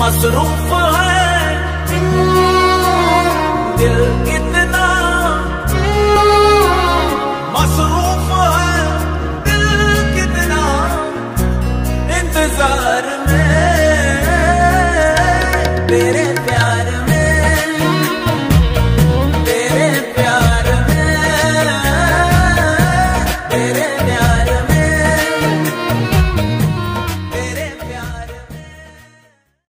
मसरूफ है। दिल कितना मसरूफ है। दिल कितना इंतज़ार